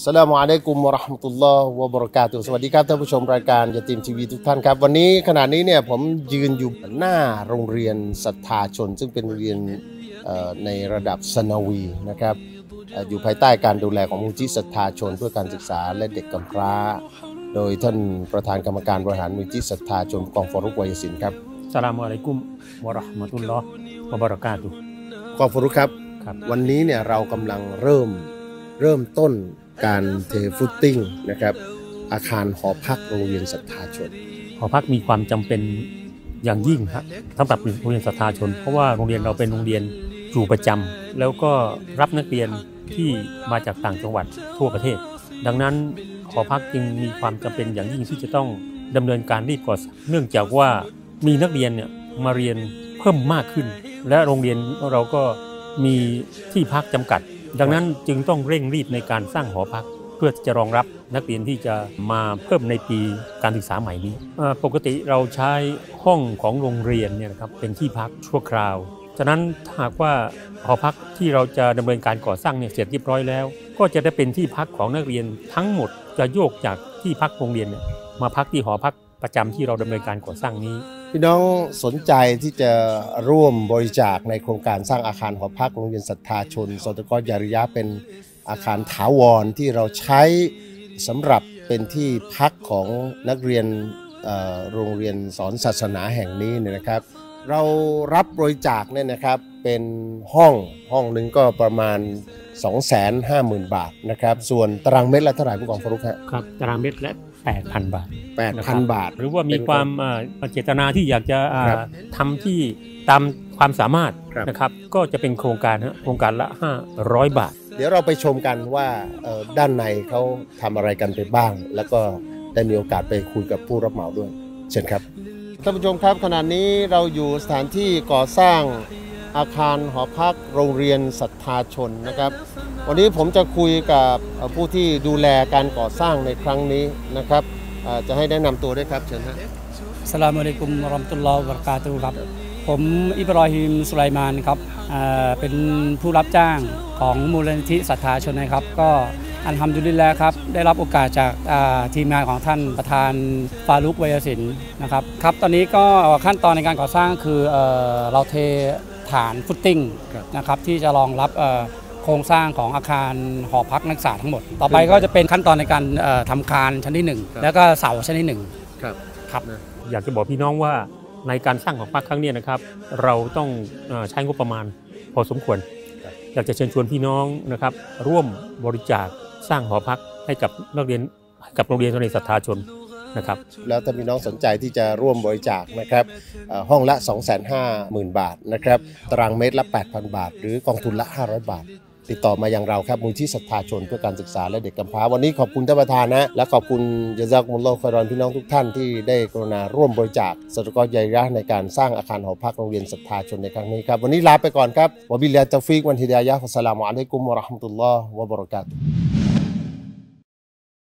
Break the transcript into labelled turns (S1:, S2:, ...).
S1: สลามุอะลัยกุมวะเราะห์มะตุลลอฮ์วะบะเราะกาตุฮ์สวัสดีครับท่านผู้ชมรายการยาตีมทีวีทุกท่านครับ วันนี้ขณะนี้เนี่ยผมยืนอยู่หน้าโรงเรียนศรัทธาชน ซึ่งเป็นโรงเรียนเอ่อในระดับสนาวีนะครับเอ่ออยู่ภายใต้การดูแลของมูลที่ศรัทธาชนเพื่อการศึกษาและเด็กกำพร้า โดยท่านประธานกรรมการบริหารมูลที่ศรัทธาชนกองฟารุกวัยศิลป์ครับ
S2: สลามอะลัยกุมวะเราะห์มะตุลลอฮ์วะบะเราะกาตุฮ์
S1: กองฟารุกครับ
S2: ครับ
S1: วันนี้เนี่ยเรากำลังเริ่มเริ่มต้น การเทฟุตติ้งนะครับอาคารหอพักโรงเรียนศรัทธาชน
S2: หอพักมีความจำเป็นอย่างยิ่งครับสำหรับโรงเรียนศรัทธาชน เพราะว่าโรงเรียนเราเป็นโรงเรียนอยู่ประจำแล้วก็รับนักเรียนที่มาจากต่างจังหวัดทั่วประเทศ ดังนั้นหอพักจึงมีความจำเป็นอย่างยิ่งที่จะต้องดำเนินการรีบก่อสร้างเนื่องจากว่ามีนักเรียนเนี่ยมาเรียนเพิ่มมากขึ้น และโรงเรียนเราก็มีที่พักจำกัด ดังนั้นจึงต้องเร่งรีบในการสร้างหอพัก เพื่อจะรองรับนักเรียนที่จะมาเพิ่มในปีการศึกษาใหม่นี้ ปกติเราใช้ห้องของโรงเรียนเนี่ยนะครับเป็นที่พักชั่วคราวฉะนั้นหากว่าหอพักที่เราจะดำเนินการก่อสร้างเนี่ยเสร็จเรียบร้อยแล้ว ก็จะได้เป็นที่พักของนักเรียนทั้งหมดจะโยกจากที่พักโรงเรียนเนี่ยมาพักที่หอพัก ประจำที่เราดำเนินการก่อสร้างนี้
S1: พี่น้องสนใจที่จะร่วมบริจาคในโครงการสร้างอาคารหอพักโรงเรียนศรัทธาชนสตกยาริยะเป็นอาคารถาวรที่เราใช้สำหรับเป็นที่พักของนักเรียนเอ่อโรงเรียนสอนศาสนาแห่งนี้เนี่ยนะครับ เรารับบริจาคเนี่ยนะครับเป็นห้องห้องหนึ่งก็ประมาณ 250,000 บาทนะครับ ส่วนตารางเมตรละเท่าไหร่ผู้กองฟารุกฮะ
S2: ครับตารางเมตรละ 8,000 บาท
S1: 8,000 บาท
S2: หรือว่ามีความเอ่อเจตนาที่อยากจะอ่า
S1: ครับ
S2: ทำที่ตามความสามารถ
S1: ครับ
S2: นะครับ ก็จะเป็นโครงการฮะโครงการละ 500 บาท
S1: เดี๋ยวเราไปชมกันว่าเอ่อด้านในเขาทำอะไรกันไปบ้าง แล้วก็ได้มีโอกาสไปคุยกับผู้รับเหมาด้วย เชิญครับท่านผู้ชมครับขณะนี้เราอยู่สถานที่ก่อสร้าง อาคารหอพักโรงเรียนศรัทธาชนนะครับ วันนี้ผมจะคุยกับผู้ที่ดูแลการก่อสร้างในครั้งนี้นะครับจะให้แนะนำตัวด้วยครับเชิญฮะ
S3: สลามอะลัยกุมรามตุลลอฮ์วะบรากาตุฮ์ครับ ผมอิบรอฮิมสุไลมานครับเป็นผู้รับจ้างของมูลนิธิศรัทธาชนนะครับ ก็อันทำดุลิลละห์ครับ ได้รับโอกาสจากทีมงานของท่านประธานฟารุกไวยศิลป์นะครับครับ ตอนนี้ก็ขั้นตอนในการก่อสร้างคืออเราเท ฐานฟุตติ้ง
S1: ครับ
S3: นะครับที่จะรองรับเอ่อโครงสร้างของอาคารหอพักนักศึกษาทั้งหมด ต่อไปก็จะเป็นขั้นตอนในการเอ่อทำคานชั้นที่หนึ่งแล้วก็เสาชั้นที่หนึ่ง
S1: ครับ
S3: ครับ
S2: อยากจะบอกพี่น้องว่าในการสร้างของพักครั้งเนี้ยนะครับ เราต้องเอ่อใช้งบประมาณพอสมควร อยากจะเชิญชวนพี่น้องนะครับ ร่วมบริจาคสร้างหอพักให้กับนักเรียนให้กับโรงเรียนโรงเรียนศรัทธาชน นะครับ
S1: แล้วถ้าพี่น้องสนใจที่จะร่วมบริจาคนะครับเอ่อห้องละ 250,000 บาทนะครับตารางเมตรละ 8,000 บาท หรือกองทุนละ 500 บาท ติดต่อมาอย่างเราครับมูลที่ศรัทธาชนเพื่อการศึกษาและเด็กกำพร้าวันนี้ขอบคุณท่านประธานนะและขอบคุณยาซักมุลโลคอยรอนพี่น้องทุกท่านที่ได้กรุณาร่วมบริจาคสตกรใหญ่ยะในการสร้างอาคารหอพักโรงเรียนศรัทธาชนในครั้งนี้ครับวันนี้ลาไปก่อนครับวบิลลาตฟิกวันฮิดายะฮ์ัสสลามุอะลัยกุมวะราะห์มะตุลลอฮ์วะบะเราะกาตุฮ์